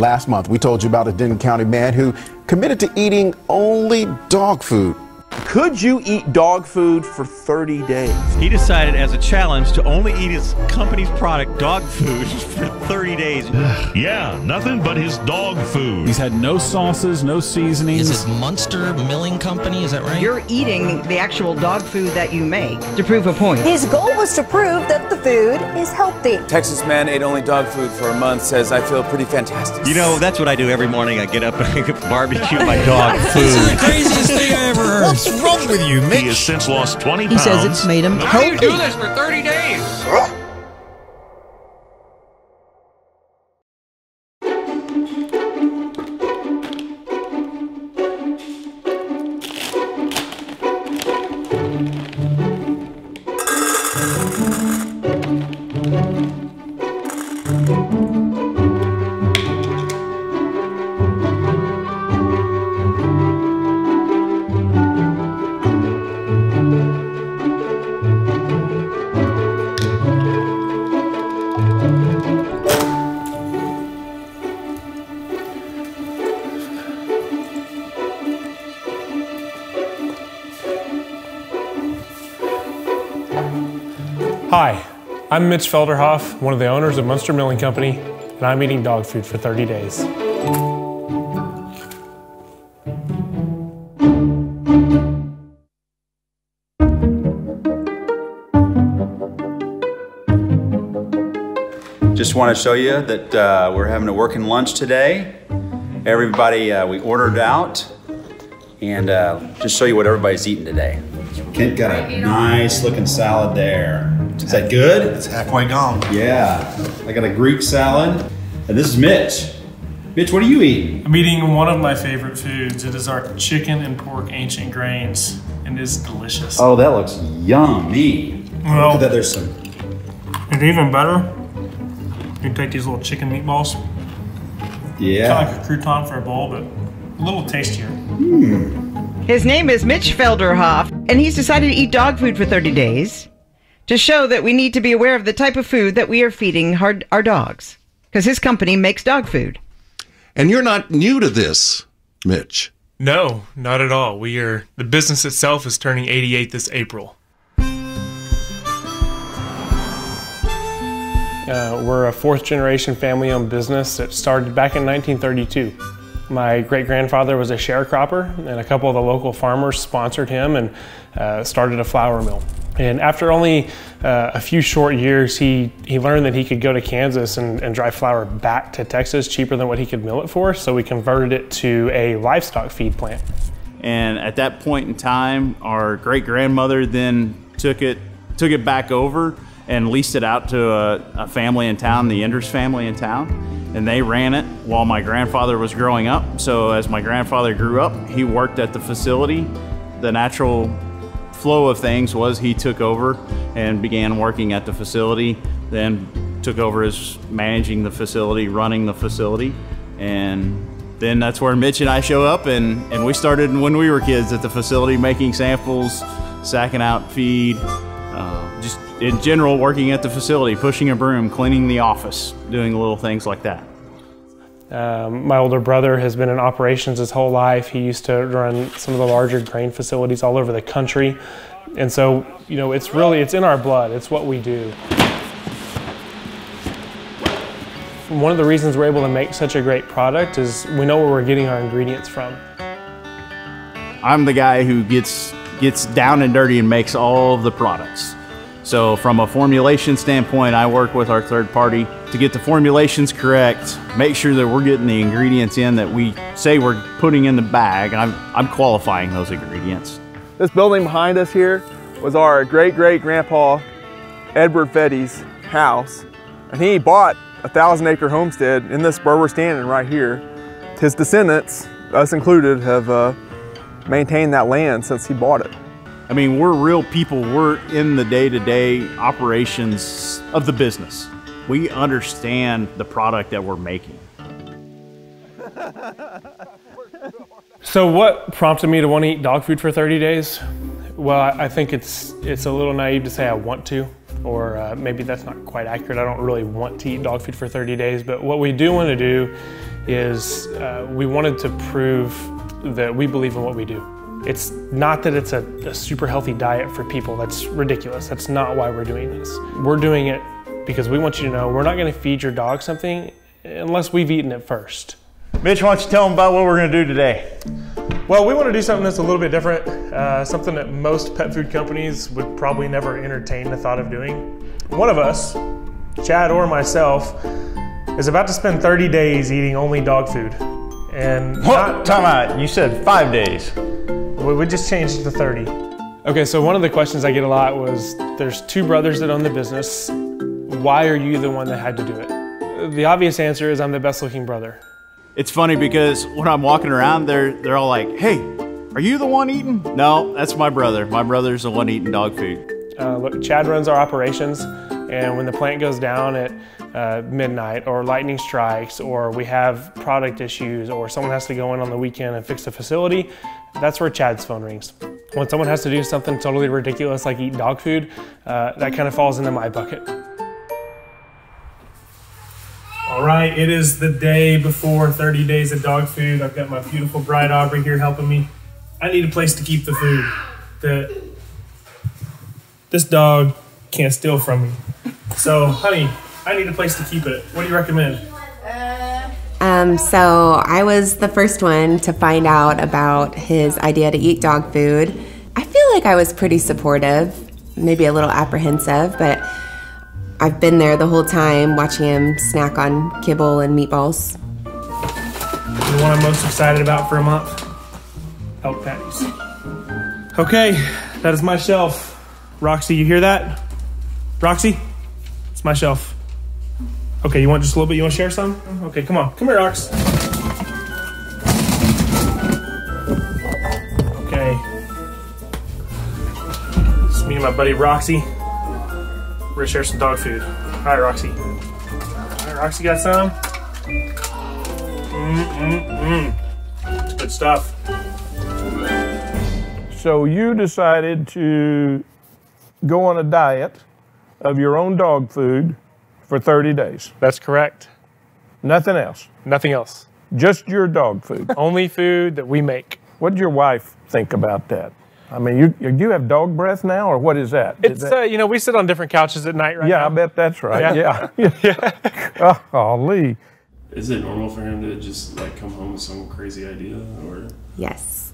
Last month, we told you about a Denton County man who committed to eating only dog food. Could you eat dog food for 30 days? He decided as a challenge to only eat his company's product, dog food, for 30 days. yeah, nothing but his dog food. He's had no sauces, no seasonings. Is it Muenster Milling Company? Is that right? You're eating the actual dog food that you make to prove a point. His goal was to prove that the food is healthy. Texas man ate only dog food for a month says, I feel pretty fantastic. You know, that's what I do every morning. I get up and I barbecue my dog food. This is the craziest thing I ever heard. What's wrong with you, Mitch? He has since lost 20 pounds. he says it's made him How healthy. do you do this for 30 days? I'm Mitch Felderhoff, one of the owners of Muenster Milling Company, and I'm eating dog food for 30 days. Just want to show you that uh, we're having a working lunch today. Everybody, uh, we ordered out, and uh, just show you what everybody's eating today. Kent got a nice looking salad there. Is that good? It's halfway gone. Yeah. I got a Greek salad, and this is Mitch. Mitch, what are you eating? I'm eating one of my favorite foods. It is our chicken and pork ancient grains, and it is delicious. Oh, that looks yummy. Well- Look at that. There's some. And even better, you take these little chicken meatballs, Yeah. kind of like a crouton for a bowl, but a little tastier. Hmm. His name is Mitch Felderhoff, and he's decided to eat dog food for 30 days to show that we need to be aware of the type of food that we are feeding our, our dogs. Because his company makes dog food. And you're not new to this, Mitch. No, not at all. We are the business itself is turning 88 this April. Uh, we're a fourth generation family owned business that started back in 1932. My great grandfather was a sharecropper, and a couple of the local farmers sponsored him and uh, started a flour mill. And after only uh, a few short years, he, he learned that he could go to Kansas and, and drive flour back to Texas cheaper than what he could mill it for, so we converted it to a livestock feed plant. And at that point in time, our great grandmother then took it took it back over and leased it out to a, a family in town, the Enders family in town. And they ran it while my grandfather was growing up. So as my grandfather grew up, he worked at the facility. The natural flow of things was he took over and began working at the facility, then took over as managing the facility, running the facility, and then that's where Mitch and I show up, and, and we started when we were kids at the facility making samples, sacking out feed, uh, just in general working at the facility, pushing a broom, cleaning the office, doing little things like that. Um, my older brother has been in operations his whole life. He used to run some of the larger grain facilities all over the country. And so, you know, it's really, it's in our blood. It's what we do. One of the reasons we're able to make such a great product is we know where we're getting our ingredients from. I'm the guy who gets gets down and dirty and makes all of the products. So from a formulation standpoint, I work with our third party to get the formulations correct, make sure that we're getting the ingredients in that we say we're putting in the bag. I'm, I'm qualifying those ingredients. This building behind us here was our great great grandpa Edward Fetty's house, and he bought a thousand acre homestead in this where we're standing right here. His descendants, us included, have uh, maintained that land since he bought it. I mean, we're real people. We're in the day to day operations of the business. We understand the product that we're making. So what prompted me to want to eat dog food for 30 days? Well, I think it's it's a little naive to say I want to. or uh, maybe that's not quite accurate. I don't really want to eat dog food for 30 days, but what we do want to do is uh, we wanted to prove that we believe in what we do. It's not that it's a, a super healthy diet for people. That's ridiculous. That's not why we're doing this. We're doing it because we want you to know we're not going to feed your dog something unless we've eaten it first. Mitch, why don't you tell them about what we're going to do today? Well, we want to do something that's a little bit different, uh, something that most pet food companies would probably never entertain the thought of doing. One of us, Chad or myself, is about to spend 30 days eating only dog food. And what? Time out. You said five days. We just changed it to 30. Okay, so one of the questions I get a lot was there's two brothers that own the business. Why are you the one that had to do it? The obvious answer is I'm the best looking brother. It's funny because when I'm walking around, they're they're all like, "Hey, are you the one eating?" No, that's my brother. My brother's the one eating dog food. Uh, look, Chad runs our operations, and when the plant goes down at uh, midnight, or lightning strikes, or we have product issues, or someone has to go in on the weekend and fix the facility, that's where Chad's phone rings. When someone has to do something totally ridiculous like eat dog food, uh, that kind of falls into my bucket. All right, it is the day before 30 days of dog food. I've got my beautiful bride Aubrey here helping me. I need a place to keep the food that this dog can't steal from me. So, honey, I need a place to keep it. What do you recommend? Um, so I was the first one to find out about his idea to eat dog food. I feel like I was pretty supportive, maybe a little apprehensive, but I've been there the whole time watching him snack on kibble and meatballs. The one I'm most excited about for a month elk patties. Okay, that is my shelf. Roxy, you hear that? Roxy, it's my shelf. Okay, you want just a little bit? You want to share some? Okay, come on. Come here, Rox. Okay. It's me and my buddy Roxy. We're gonna share some dog food. All right, Roxy. All right, Roxy got some? Mm-mm-mm. Good stuff. So you decided to go on a diet of your own dog food for 30 days. That's correct. Nothing else. Nothing else. Just your dog food. Only food that we make. What did your wife think about that? I mean, you you have dog breath now, or what is that? It's is that, uh, you know we sit on different couches at night, right? yeah, now. I bet that's right. Yeah. Yeah, yeah. oh, Lee. Is it normal for him to just like come home with some crazy idea, or? Yes.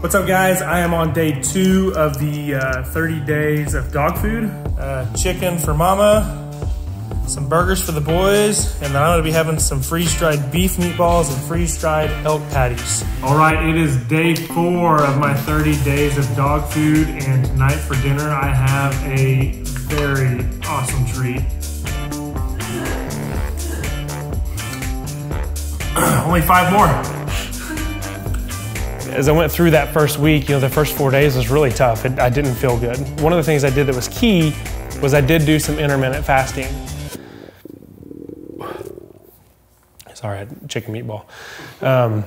What's up, guys? I am on day two of the uh, 30 days of dog food. Uh, chicken for mama, some burgers for the boys, and then I'm gonna be having some freeze-dried beef meatballs and freeze-dried elk patties. All right, it is day four of my 30 days of dog food, and tonight for dinner I have a very awesome treat. Only five more as I went through that first week, you know, the first four days was really tough. It, I didn't feel good. One of the things I did that was key was I did do some intermittent fasting. Sorry, chicken meatball. Um,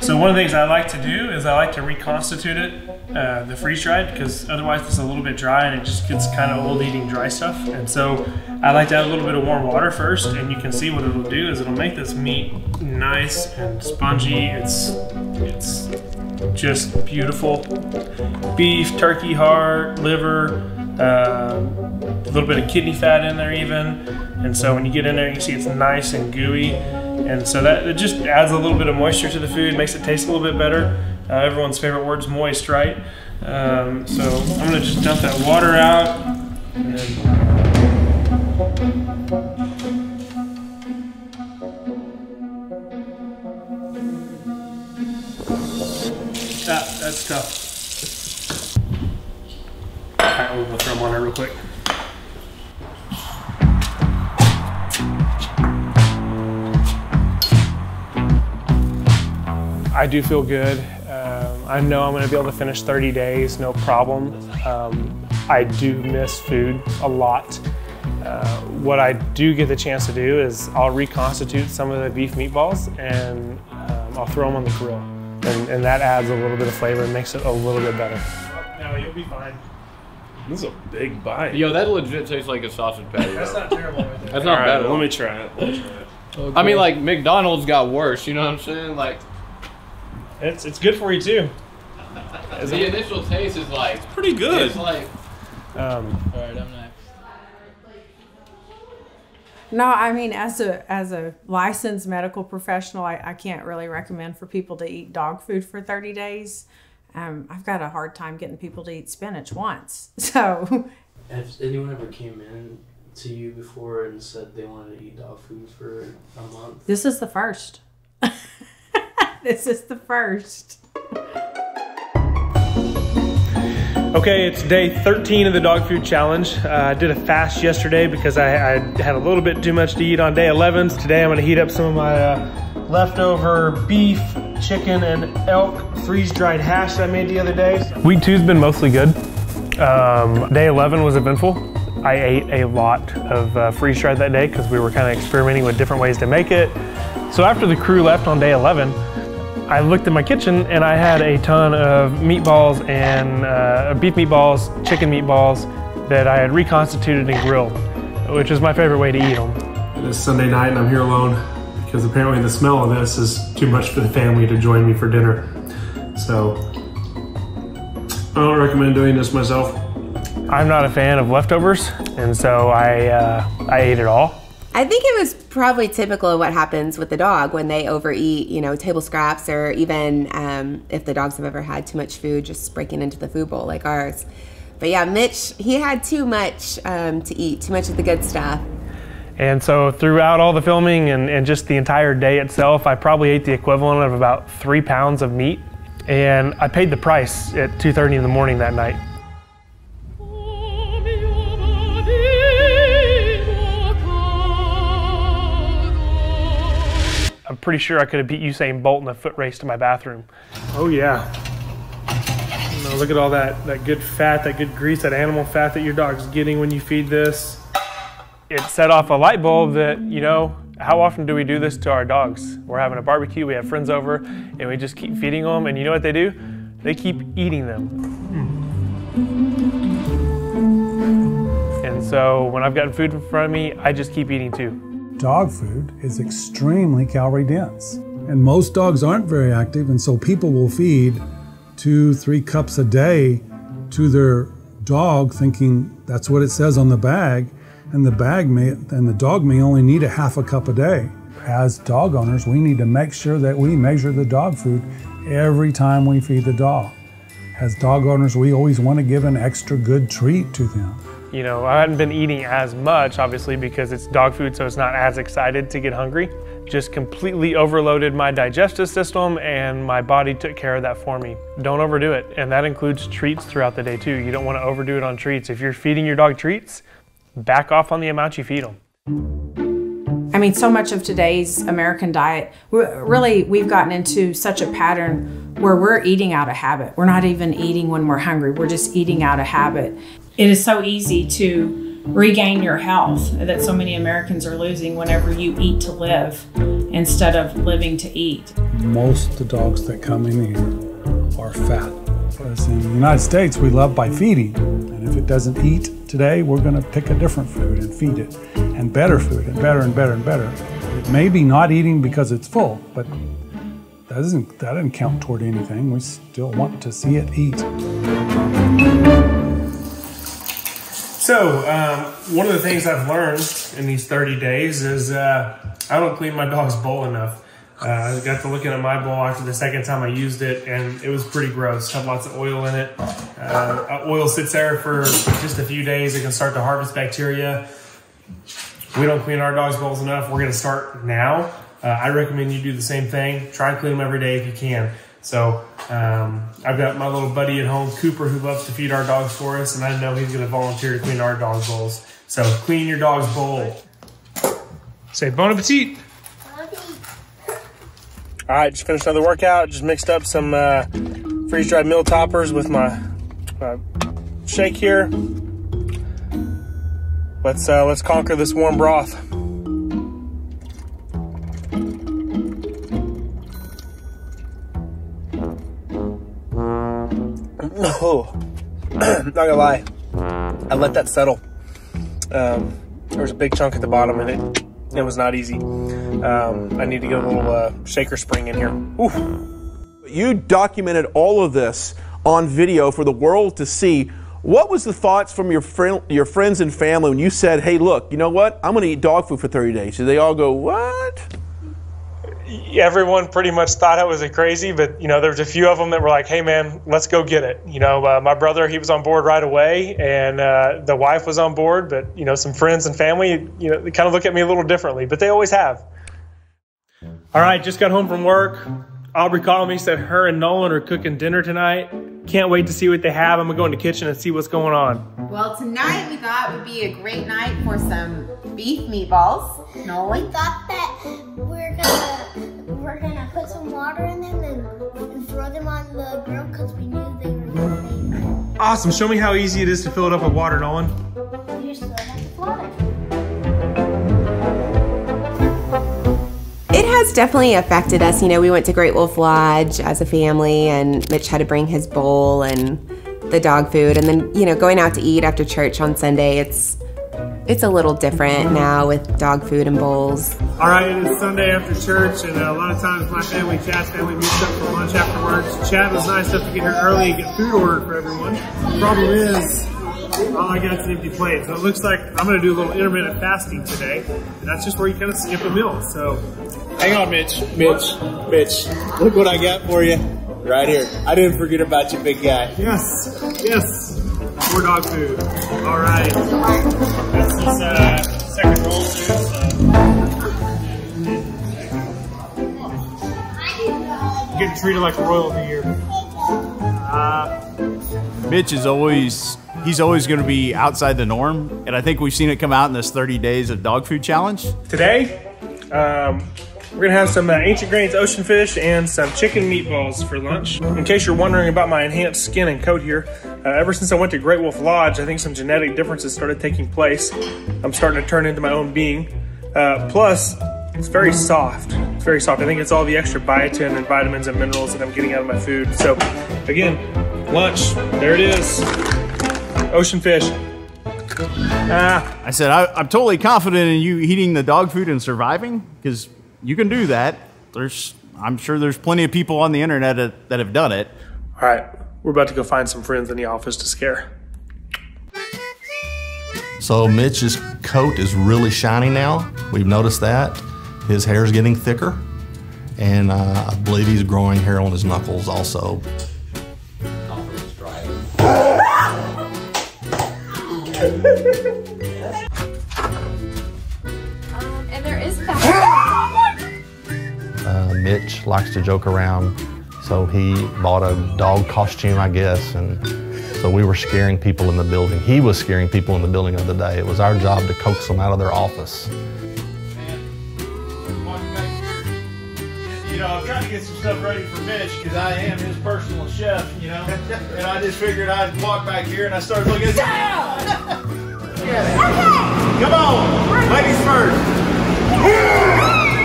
so one of the things I like to do is I like to reconstitute it, uh, the freeze dried, because otherwise it's a little bit dry and it just gets kind of old eating dry stuff. And so I like to add a little bit of warm water first, and you can see what it'll do is it'll make this meat nice and spongy. It's it's just beautiful. Beef, turkey heart, liver, uh, a little bit of kidney fat in there even. And so when you get in there, you see it's nice and gooey. And so that it just adds a little bit of moisture to the food, makes it taste a little bit better. Uh, everyone's favorite word's moist, right? Um, so I'm gonna just dump that water out. Do feel good. Um, I know I'm going to be able to finish 30 days, no problem. Um, I do miss food a lot. Uh, what I do get the chance to do is I'll reconstitute some of the beef meatballs and um, I'll throw them on the grill. And, and that adds a little bit of flavor and makes it a little bit better. No, you'll be fine. This is a big bite. Yo, that legit tastes like a sausage patty. That's not terrible. Right there. That's not All bad. let me try it. Let me try it. I mean, like McDonald's got worse. You know what I'm saying? Like It's it's good for you too. the initial taste is like pretty good. It's like Um, all right, I'm next. No, I mean, as a as a licensed medical professional, I, I can't really recommend for people to eat dog food for 30 days. Um, I've got a hard time getting people to eat spinach once. So, Has anyone ever came in to you before and said they wanted to eat dog food for a month? this is the first. this is the first. Okay, it's day 13 of the dog food challenge. Uh, I did a fast yesterday because I, I had a little bit too much to eat on day 11. So today I'm gonna heat up some of my uh, leftover beef, chicken, and elk freeze-dried hash that I made the other day. Week two's been mostly good. Um, day 11 was eventful. I ate a lot of uh, freeze-dried that day because we were kind of experimenting with different ways to make it. So after the crew left on day 11, I looked in my kitchen and I had a ton of meatballs and uh, beef meatballs, chicken meatballs that I had reconstituted and grilled, which is my favorite way to eat them. It is Sunday night and I'm here alone because apparently the smell of this is too much for the family to join me for dinner. So I don't recommend doing this myself. I'm not a fan of leftovers, and so I uh, I ate it all. I think it was probably typical of what happens with the dog when they overeat, you know, table scraps, or even um, if the dogs have ever had too much food, just breaking into the food bowl like ours. But yeah, Mitch, he had too much um, to eat, too much of the good stuff. And so throughout all the filming and, and just the entire day itself, I probably ate the equivalent of about three pounds of meat. And I paid the price at 2.30 in the morning that night. Pretty sure I could have beat Usain Bolt in a foot race to my bathroom. Oh yeah. Look at all that, that good fat, that good grease, that animal fat that your dog's getting when you feed this it set off a light bulb that, you know, how often do we do this to our dogs? We're having a barbecue, we have friends over, and we just keep feeding them, and you know what they do? They keep eating them. And so when I've gotten food in front of me, I just keep eating too. Dog food is extremely calorie dense. And most dogs aren't very active, and so people will feed two, three cups a day to their dog, thinking that's what it says on the bag, and the bag may and the dog may only need a half a cup a day. As dog owners, we need to make sure that we measure the dog food every time we feed the dog. As dog owners, we always want to give an extra good treat to them. You know, I hadn't been eating as much, obviously, because it's dog food, so it's not as excited to get hungry. Just completely overloaded my digestive system, and my body took care of that for me. Don't overdo it, and that includes treats throughout the day, too. You don't want to overdo it on treats. If you're feeding your dog treats, back off on the amount you feed them. I mean, so much of today's American diet, really, we've gotten into such a pattern where we're eating out of habit. We're not even eating when we're hungry, we're just eating out of habit. It is so easy to regain your health that so many Americans are losing whenever you eat to live instead of living to eat. Most of the dogs that come in here are fat. Whereas in the United States, we love by feeding. And if it doesn't eat today, we're going to pick a different food and feed it. And better food, and better and better and better. It may be not eating because it's full, but that doesn't, that doesn't count toward anything. We still want to see it eat. So, um, one of the things I've learned in these 30 days is uh, I don't clean my dog's bowl enough. Uh, I got to looking at my bowl after the second time I used it, and it was pretty gross. Had lots of oil in it. Uh, oil sits there for just a few days. It can start to harvest bacteria. We don't clean our dog's bowls enough. We're going to start now. Uh, I recommend you do the same thing. Try and clean them every day if you can. So um, I've got my little buddy at home, Cooper, who loves to feed our dogs for us, and I know he's going to volunteer to clean our dog's bowls. So clean your dog's bowl. Say bon appetit. All right, just finished another workout. Just mixed up some uh, freeze-dried meal toppers with my uh, shake here. Let's uh, let's conquer this warm broth. Not gonna lie, I let that settle. Um, there was a big chunk at the bottom and it it was not easy. Um, I need to get a little uh, shaker spring in here. You documented all of this on video for the world to see. What was the thoughts from your friend, your friends and family when you said, "Hey, look, you know what? I'm going to eat dog food for 30 days." Did they all go, "What?" Everyone pretty much thought I was a crazy, but you know, there was a few of them that were like, "Hey, man, let's go get it." You know, uh, my brother he was on board right away, and uh, the wife was on board, but you know, some friends and family, you know, they kind of look at me a little differently, but they always have. All right, just got home from work. Aubrey called me, said her and Nolan are cooking dinner tonight. Can't wait to see what they have. I'm gonna go in the kitchen and see what's going on. Well, tonight we thought would be a great night for some beef meatballs. Nolan? We thought that we're gonna we're gonna put some water in them and, and throw them on the grill because we knew they were gonna be. Awesome. Show me how easy it is to fill it up with water, Nolan. You just throw it in the water. It has definitely affected us. You know, we went to Great Wolf Lodge as a family, and Mitch had to bring his bowl and the dog food. And then, you know, going out to eat after church on Sunday, it's it's a little different now with dog food and bowls. All right, it is Sunday after church, and uh, a lot of times my family, Chad's family, meets up for lunch afterwards. Chad was nice enough to get here early and get food ordered for everyone. Problem is, all I got is an empty plate. So it looks like I'm gonna do a little intermittent fasting today. And that's just where you kind of skip a meal. So Hang on, Mitch. Mitch. Mitch. Look what I got for you. Right here. I didn't forget about you, big guy. yes, yes, more dog food. All right. This is uh, second roll too. Getting treated like a royalty here. Uh, Mitch is always he's always going to be outside the norm, and I think we've seen it come out in this 30 days of dog food challenge. Today, um, we're gonna have some uh, ancient grains ocean fish and some chicken meatballs for lunch. In case you're wondering about my enhanced skin and coat here, uh, ever since I went to Great Wolf Lodge, I think some genetic differences started taking place. I'm starting to turn into my own being. Uh, plus, it's very soft. It's very soft. I think it's all the extra biotin and vitamins and minerals that I'm getting out of my food. So, again, lunch. There it is. Ocean fish. Ah, I said I, I'm totally confident in you eating the dog food and surviving because you can do that. There's, I'm sure there's plenty of people on the internet that, that have done it. All right, we're about to go find some friends in the office to scare. So Mitch's coat is really shiny now. We've noticed that. His hair is getting thicker. And uh, I believe he's growing hair on his knuckles also. Mitch likes to joke around, so he bought a dog costume, I guess, and so we were scaring people in the building. He was scaring people in the building of the day. It was our job to coax them out of their office. You know, I'm trying to get some stuff ready for Mitch because I am his personal chef, you know. and I just figured I'd walk back here and I started looking at Come on, ladies first.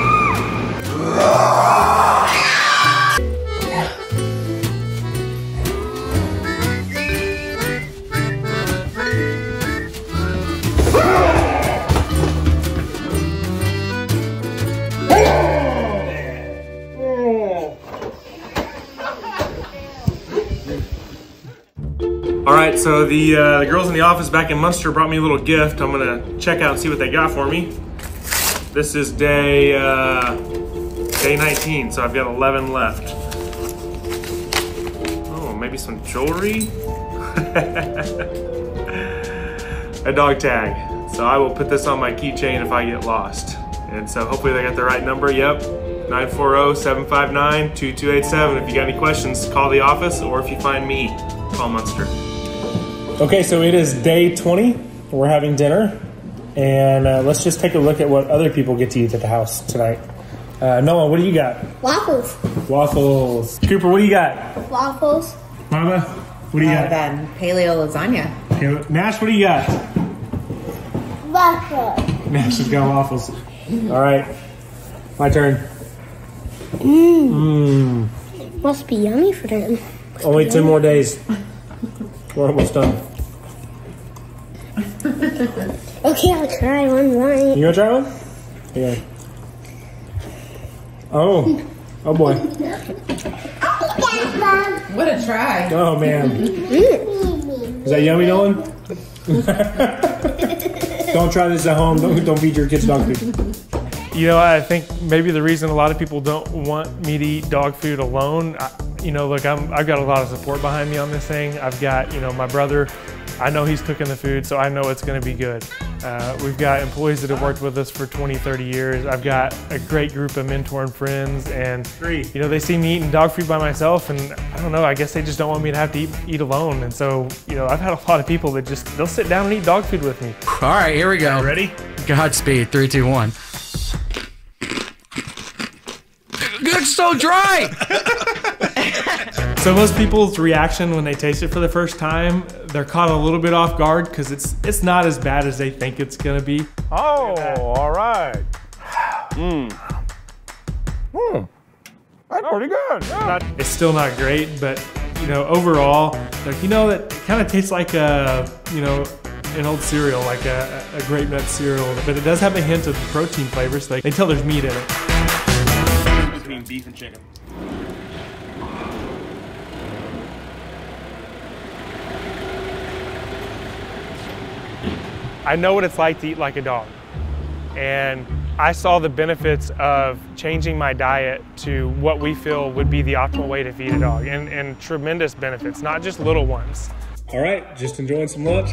So the, uh, the girls in the office back in Muenster brought me a little gift. I'm gonna check out and see what they got for me. This is day uh, day 19, so I've got 11 left. Oh, maybe some jewelry. a dog tag. So I will put this on my keychain if I get lost. And so hopefully they got the right number. Yep, 940-759-2287. If you got any questions, call the office, or if you find me, call Muenster. Okay, so it is day 20. We're having dinner. And uh, let's just take a look at what other people get to eat at the house tonight. Uh, Noah, what do you got? Waffles. Waffles. Cooper, what do you got? Waffles. Mama, what do you got? Then paleo lasagna. Okay, Nash, what do you got? Waffles. Nash has got waffles. All right, my turn. Mmm. Mmm. Must be yummy for them. Only 10 more days. We're almost done. Okay, I'll try one line. You gonna try one? Yeah. Oh. Oh boy. What a try. Oh man. Is that yummy, Nolan? don't try this at home. Don't, don't feed your kids dog food. You know, I think maybe the reason a lot of people don't want me to eat dog food alone, I, you know, look, I'm, I've got a lot of support behind me on this thing. I've got, you know, my brother, I know he's cooking the food, so I know it's going to be good. Uh, we've got employees that have worked with us for 20, 30 years. I've got a great group of mentor and friends, and you know they see me eating dog food by myself, and I don't know. I guess they just don't want me to have to eat, eat alone. And so, you know, I've had a lot of people that just they'll sit down and eat dog food with me. All right, here we go. Ready? Godspeed. Three, two, one. It's so dry. So most people's reaction when they taste it for the first time, they're caught a little bit off guard because it's it's not as bad as they think it's gonna be. Oh, all right. Mmm. Mmm. That's pretty good. Yeah. Not, it's still not great, but you know overall, like you know that kind of tastes like a you know an old cereal, like a, a grape nut cereal, but it does have a hint of protein flavors. They, they tell there's meat in it. Between beef and chicken. I know what it's like to eat like a dog. And I saw the benefits of changing my diet to what we feel would be the optimal way to feed a dog and, and tremendous benefits, not just little ones. All right, just enjoying some lunch.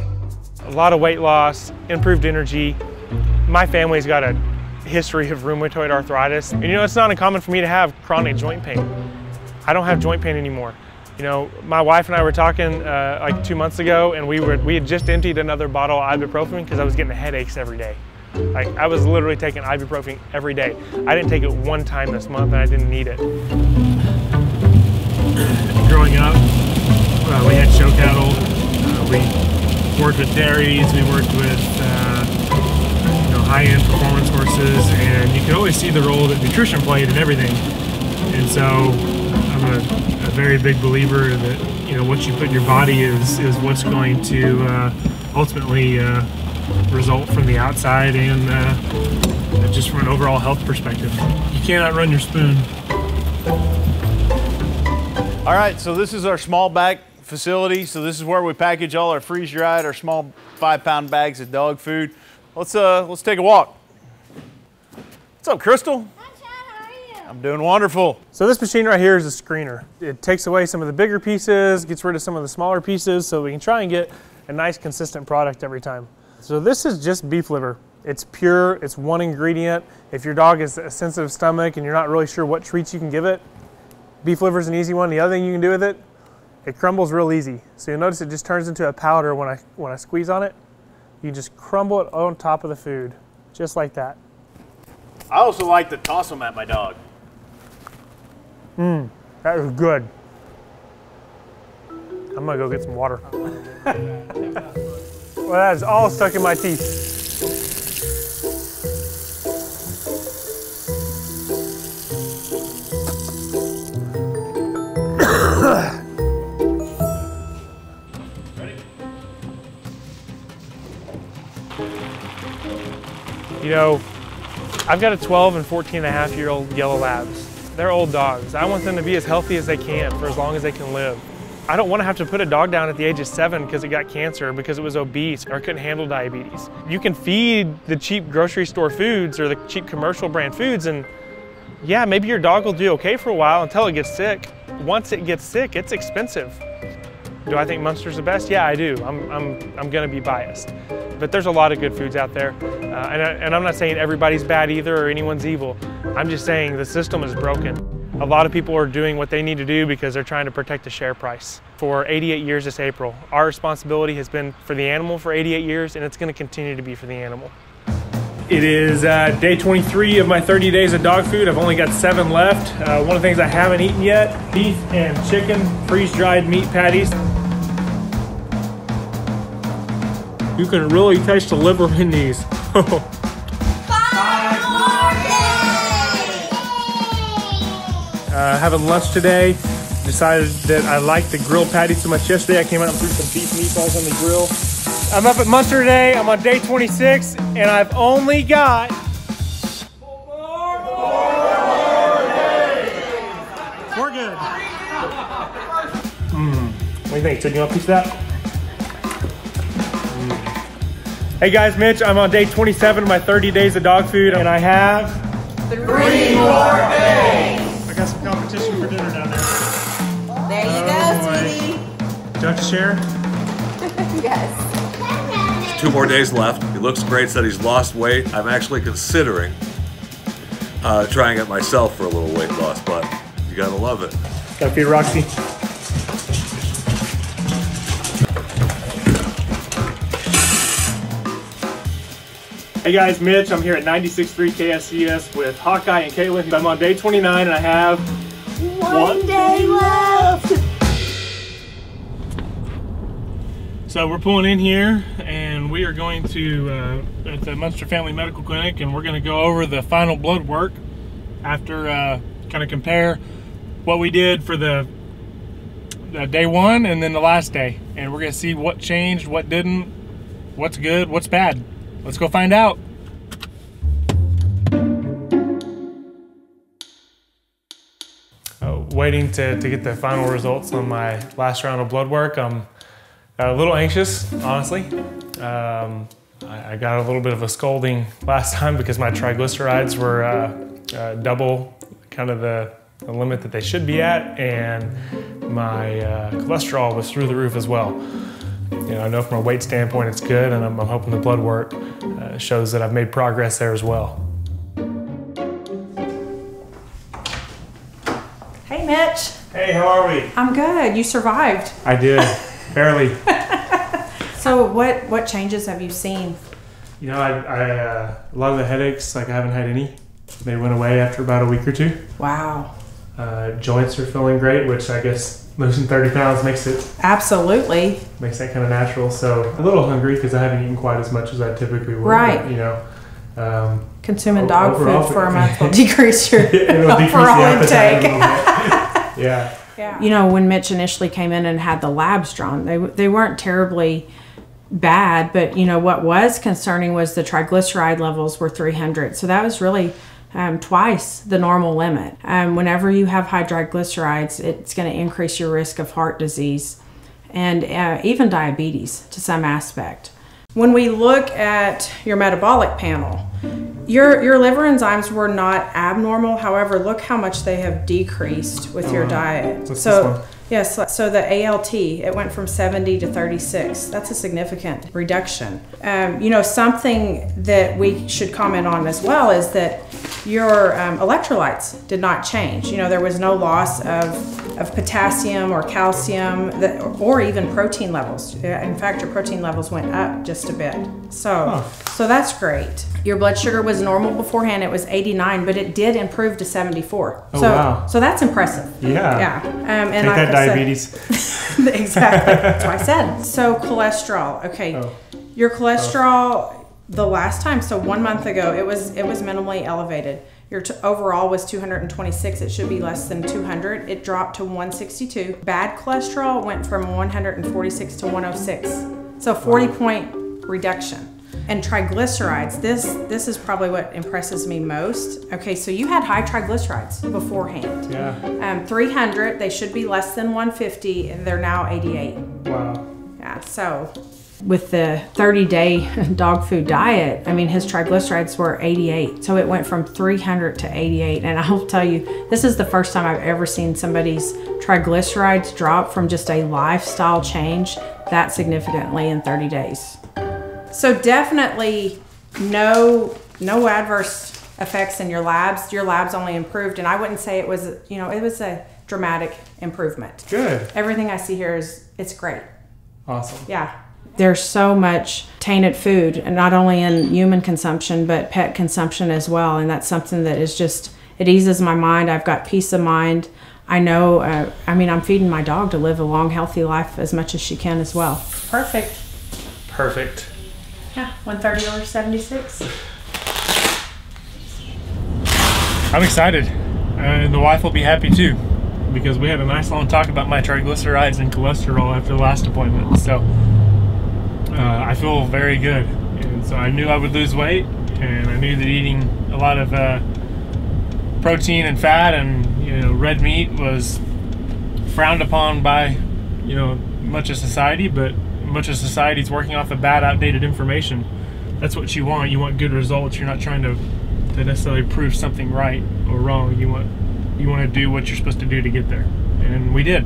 A lot of weight loss, improved energy. My family's got a history of rheumatoid arthritis. And you know, it's not uncommon for me to have chronic joint pain. I don't have joint pain anymore. You know, my wife and I were talking uh, like two months ago, and we were we had just emptied another bottle of ibuprofen because I was getting headaches every day. Like I was literally taking ibuprofen every day. I didn't take it one time this month, and I didn't need it. Growing up, uh, we had show cattle. Uh, we worked with dairies. We worked with uh, you know high-end performance horses, and you could always see the role that nutrition played in everything. And so I'm a, a very big believer that you know what you put in your body is is what's going to uh, ultimately uh, result from the outside and uh, just from an overall health perspective. You cannot run your spoon. All right, so this is our small bag facility. So this is where we package all our freeze dried, our small five pound bags of dog food. Let's uh let's take a walk. What's up, Crystal? I'm doing wonderful. So this machine right here is a screener. It takes away some of the bigger pieces, gets rid of some of the smaller pieces, so we can try and get a nice consistent product every time. So this is just beef liver. It's pure, it's one ingredient. If your dog has a sensitive stomach and you're not really sure what treats you can give it, beef liver is an easy one. The other thing you can do with it, it crumbles real easy. So you'll notice it just turns into a powder when I, when I squeeze on it. You just crumble it on top of the food, just like that. I also like to toss them at my dog. Mmm, that is good. I'm gonna go get some water. well, that is all stuck in my teeth. You know, I've got a 12 and 14 and a half year old yellow labs. They're old dogs. I want them to be as healthy as they can for as long as they can live. I don't want to have to put a dog down at the age of seven because it got cancer, because it was obese, or couldn't handle diabetes. You can feed the cheap grocery store foods or the cheap commercial brand foods, and yeah, maybe your dog will do okay for a while until it gets sick. Once it gets sick, it's expensive. Do I think Muenster's the best? Yeah, I do. I'm, I'm, I'm going to be biased. But there's a lot of good foods out there. Uh, and, I, and I'm not saying everybody's bad either or anyone's evil. I'm just saying the system is broken. A lot of people are doing what they need to do because they're trying to protect the share price. For 88 years this April, our responsibility has been for the animal for 88 years and it's going to continue to be for the animal. It is uh, day 23 of my 30 days of dog food. I've only got seven left. Uh, one of the things I haven't eaten yet, beef and chicken, freeze-dried meat patties. You can really taste the liver in these. uh, having lunch today. decided that I liked the grilled patty so much yesterday. I came out and threw some beef meatballs on the grill. I'm up at Muenster today. I'm on day 26, and I've only got four more days. We're good. Mm. What do you think? Taking a piece of that? Mm. Hey guys, Mitch. I'm on day 27 of my 30 days of dog food, and I have Three more days. I got some competition for dinner down there. There you Oh, go, boy. sweetie. Do you have to share? yes. Two more days left. He looks great, said he's lost weight. I'm actually considering uh, trying it myself for a little weight loss, but you gotta love it. Gotta feed Roxy. Hey guys, Mitch. I'm here at 96.3 KSCS with Hawkeye and Caitlin. I'm on day 29 and I have One day left. So we're pulling in here and we are going to uh, at the Muenster Family Medical Clinic and we're going to go over the final blood work after uh, kind of compare what we did for the, the day one and then the last day and we're going to see what changed, what didn't, what's good, what's bad. Let's go find out. Uh, waiting to, to get the final results on my last round of blood work. I'm a little anxious, honestly. Um, I, I got a little bit of a scolding last time because my triglycerides were uh, uh, double kind of the, the limit that they should be at, and my uh, cholesterol was through the roof as well. You know, I know from a weight standpoint it's good, and I'm, I'm hoping the blood work uh, shows that I've made progress there as well. Hey, Mitch. Hey, how are we? I'm good. You survived. I did, barely. So, what what changes have you seen? You know, I, I uh, a lot of the headaches, like I haven't had any. They went away after about a week or two. Wow. Uh, joints are feeling great, which I guess losing 30 pounds makes it Absolutely. makes that kind of natural. So a little hungry because I haven't eaten quite as much as I typically would. Right. But, you know, um, Consuming dog overall- food for a month will decrease your overall intake. yeah. Yeah. You know, when Mitch initially came in and had the labs drawn, they they weren't terribly bad, but you know what was concerning was the triglyceride levels were 300. So that was really um, twice the normal limit. Um, whenever you have high triglycerides, it's going to increase your risk of heart disease and uh, even diabetes to some aspect. When we look at your metabolic panel, your your liver enzymes were not abnormal. However, look how much they have decreased with your Oh, diet. what's so? Yes, so the ALT it went from 70 to 36. That's a significant reduction. Um, you know, something that we should comment on as well is that your um, electrolytes did not change. You know, there was no loss of of potassium or calcium that, or even protein levels. In fact, your protein levels went up just a bit. So, so that's great. Your blood sugar was normal beforehand. It was 89, but it did improve to 74. Oh, so, wow. so that's impressive. Yeah. Yeah. Um, and Take I diabetes. exactly. That's what I said. So cholesterol. Okay. Oh. Your oh. cholesterol the last time, so one month ago, it was it was minimally elevated. Your t- overall was 226. It should be less than 200. It dropped to 162. Bad cholesterol went from 146 to 106. So 40 point reduction. And triglycerides. This this is probably what impresses me most. Okay, so you had high triglycerides beforehand. Yeah. Um, 300. They should be less than 150, and they're now 88. Wow. Yeah, so with the 30 day dog food diet, I mean, his triglycerides were 88. So it went from 300 to 88. And I'll tell you, this is the first time I've ever seen somebody's triglycerides drop from just a lifestyle change that significantly in 30 days. So definitely no no adverse effects in your labs. Your labs only improved and I wouldn't say it was, you know, it was a dramatic improvement. Good. Everything I see here is it's great. Awesome. Yeah. There's so much tainted food, and not only in human consumption, but pet consumption as well. And that's something that is just, it eases my mind. I've got peace of mind. I know, uh, I mean, I'm feeding my dog to live a long, healthy life as much as she can as well. Perfect. Perfect. Yeah, 130 over 76. I'm excited. And the wife will be happy too. because we had a nice long talk about my triglycerides and cholesterol after the last appointment. So uh, I feel very good, and so I knew I would lose weight, and I knew that eating a lot of uh, protein and fat and you know red meat was frowned upon by you know much of society, but much of society is working off of bad, outdated information. That's what you want. You want good results. You're not trying to to necessarily prove something right or wrong. You want you want to do what you're supposed to do to get there, and we did.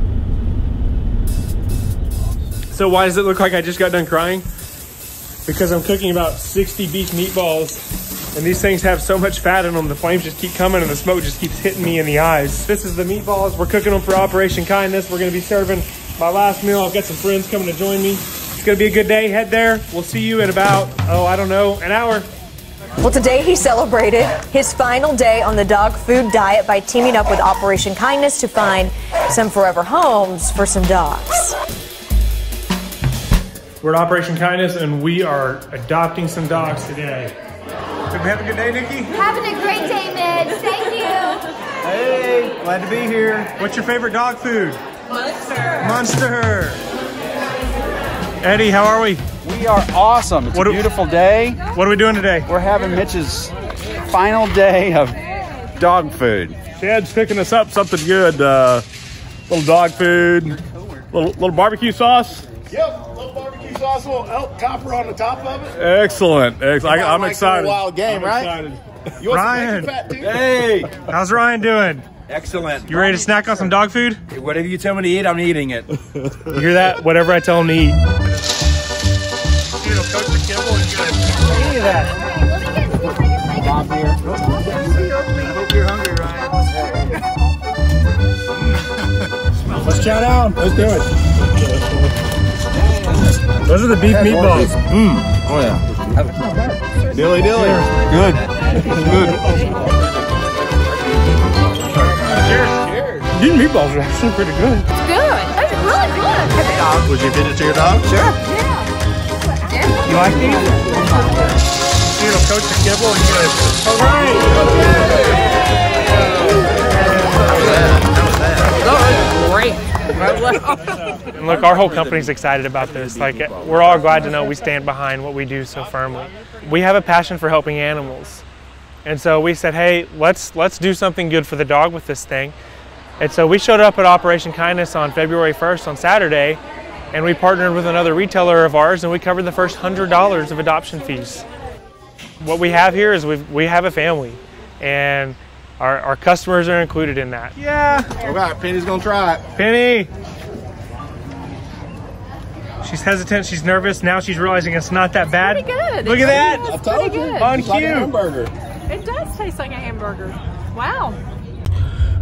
So why does it look like I just got done crying? Because I'm cooking about 60 beef meatballs, and these things have so much fat in them. The flames just keep coming, and the smoke just keeps hitting me in the eyes. This is the meatballs. We're cooking them for Operation Kindness. We're going to be serving my last meal. I've got some friends coming to join me. It's going to be a good day. Head there. We'll see you in about oh I don't know an hour. Well, today he celebrated his final day on the dog food diet by teaming up with Operation Kindness to find some forever homes for some dogs. We're at Operation Kindness, and we are adopting some dogs today. Have a good day, Nikki? Having a great day, Mitch. Thank you. Hey, glad to be here. What's your favorite dog food? Muenster. Muenster. Eddie, how are we? We are awesome. It's What a do- beautiful day. What are we doing today? We're having Mitch's final day of dog food. Chad's cooking us up something good. Uh, little dog food, little, little barbecue sauce. Yep, little barbecue sauce, little elk copper on the top of it. Excellent. Excellent. I, I'm Like excited. a wild game, I'm right? excited. You want Ryan. some fat too? Hey, how's Ryan doing? Excellent. You ready to snack on some dog food? Whatever you tell me to eat, I'm eating it. You hear that? Whatever I tell him to eat. Any of that. Bob here. I hope you're hungry, Ryan. Let's chow down. Let's do it. Those are the beef meatballs. Mmm. Oh yeah. Dilly dilly. Good. Good. These meatballs are actually pretty good. Good. That's really good. Dog. Would you feed it to your dog? Sure. Yeah. You like these? You know, coach the kibble and get it. All Great. And look, our whole company's excited about this. Like, we're all glad to know we stand behind what we do so firmly. We have a passion for helping animals. And so we said, hey, let's let's do something good for the dog with this thing. And so we showed up at Operation Kindness on February 1st on Saturday, and we partnered with another retailer of ours, and we covered the first hundred dollars of adoption fees. What we have here is we we have a family, and our, our customers are included in that. Yeah. All right, Penny's gonna try it. Penny. She's hesitant. She's nervous. Now she's realizing it's not that bad. Pretty good. Look It at that. is pretty good. On It's like a hamburger. It does taste like a hamburger. Wow.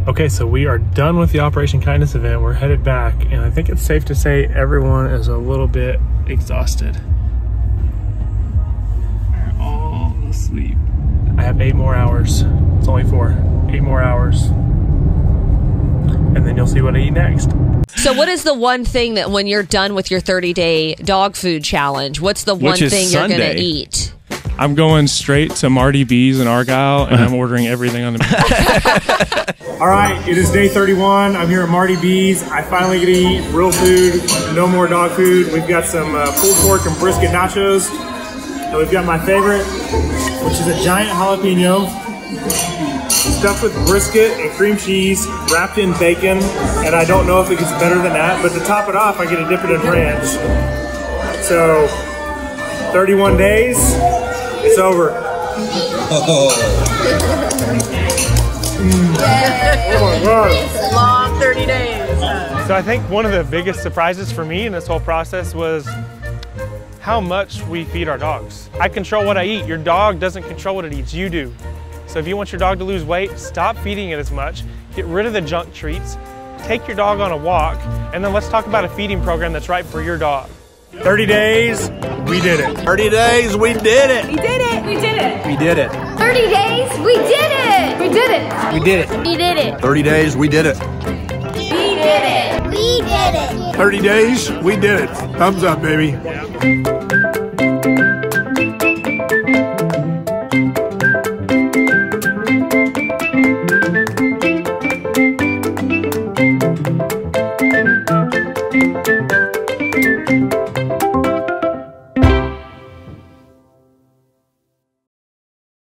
Okay, so we are done with the Operation Kindness event. We're headed back, and I think it's safe to say everyone is a little bit exhausted. They're all asleep. I have eight more hours. It's only four. Eight more hours. And then you'll see what I eat next. So, what is the one thing that when you're done with your 30 day dog food challenge, what's the one Which is thing you're going to eat? I'm going straight to Marty B's in Argyle, and I'm ordering everything on the menu. All right, it is day 31. I'm here at Marty B's. I finally get to eat real food, no more dog food. We've got some uh, pulled pork and brisket nachos, and we've got my favorite, which is a giant jalapeno stuffed with brisket and cream cheese, wrapped in bacon, and I don't know if it gets better than that. But to top it off, I get to dip it in ranch. So, 31 days, it's over. Oh my God. Long 30 days. So I think one of the biggest surprises for me in this whole process was how much we feed our dogs. I control what I eat. Your dog doesn't control what it eats, you do. So if you want your dog to lose weight, stop feeding it as much, get rid of the junk treats, take your dog on a walk, and then let's talk about a feeding program that's right for your dog. 30 days, we did it. 30 days, we did it. We did it. We did it. We did it. 30 days, we did it. We did it. We did it. We did it. 30 days, we did it. We did it. We did it. 30 days, we did it. Thumbs up, baby.